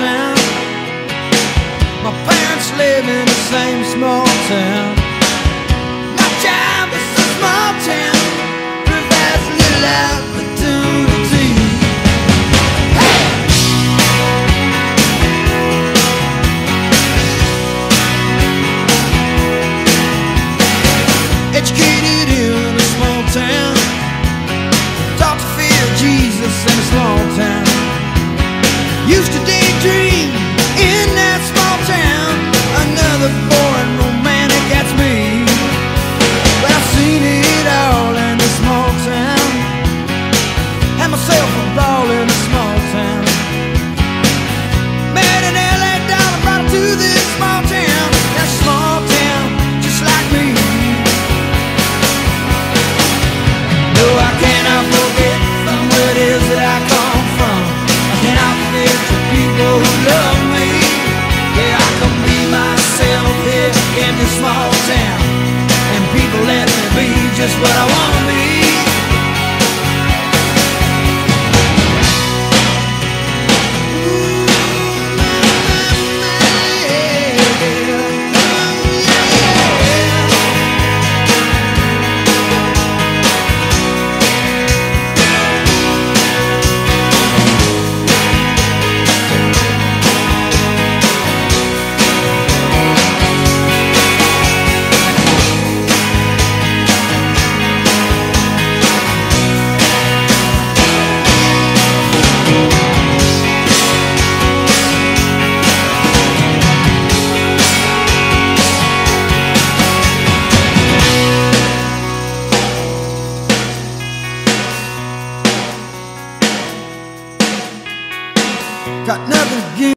town. My parents live in the same small town. My job is a small town, provides little opportunity. Educated in a small town, taught to fear Jesus in a small town. Used to. Just what I wanna Got nothing to give.